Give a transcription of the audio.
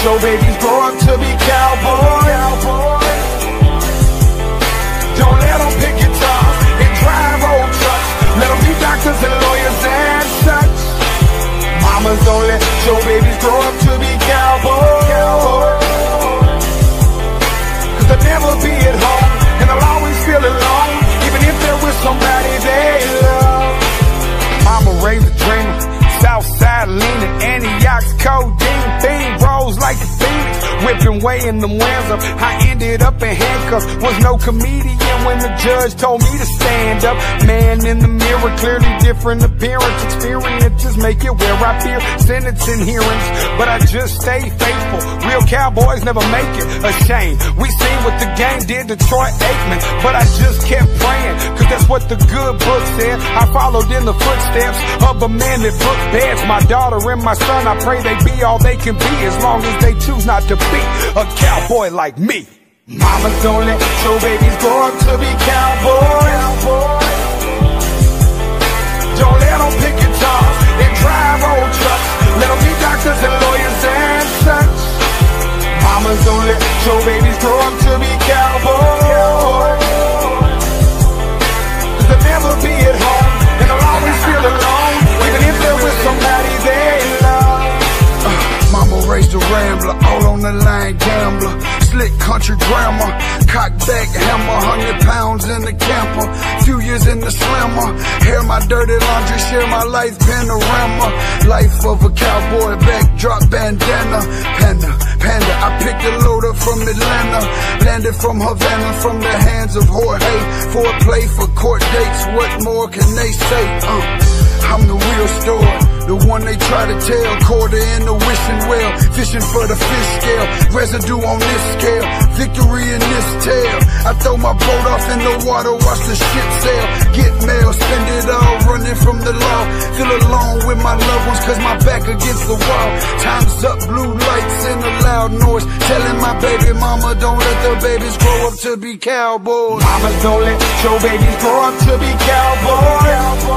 babies grow up to be cowboys. Don't let them pick guitars and drive old trucks. Let them be doctors and lawyers and such. Mamas don't let your babies grow up to be cowboys. Cause they'll never be at home and they'll always feel alone. Even if they're with somebody they love. Mama raised a dreamer. Southside leaning, Antioch's codeine whipping way in the up. I ended up in handcuffs. Was no comedian when the judge told me to stand up. Man in the mirror, clearly different appearance. Experiences make it where I fear sentencing hearings, but I just stay faithful. Real cowboys never make it. A shame. We seen what the game did Troy Aikman, but I just kept praying, cause that's what the good book said. I followed in the footsteps of a man that booked beds. My daughter and my son, I pray they be all they can be as long as they choose not to be a cowboy like me. Mamas don't let your babies up to be cowboys. Don't let babies grow up to be cowboys. They'll never be at home and they'll always feel alone. Even if they're with somebody they love. Uh, mama raised a rambler, all on the line gambler. Slick country grammar, cock back hammer, hundred pounds in the camper. Few years in the slammer, hair my dirty laundry, share my life panorama. Life of a cowboy, backdrop bandana, panda, panda. I picked a up from Atlanta, landed from Havana, from the hands of Jorge. For a play for court dates, what more can they say? Uh, I'm the real story. The one they try to tell, quarter in the wishing well, fishing for the fish scale, residue on this scale, victory in this tale. I throw my boat off in the water, watch the ship sail, get mail, spend it all, running from the law. Feel alone with my loved ones, cause my back against the wall. Time's up, blue loud noise, telling my baby mama don't let the babies grow up to be cowboys. Mamas don't let your babies grow up to be cowboys.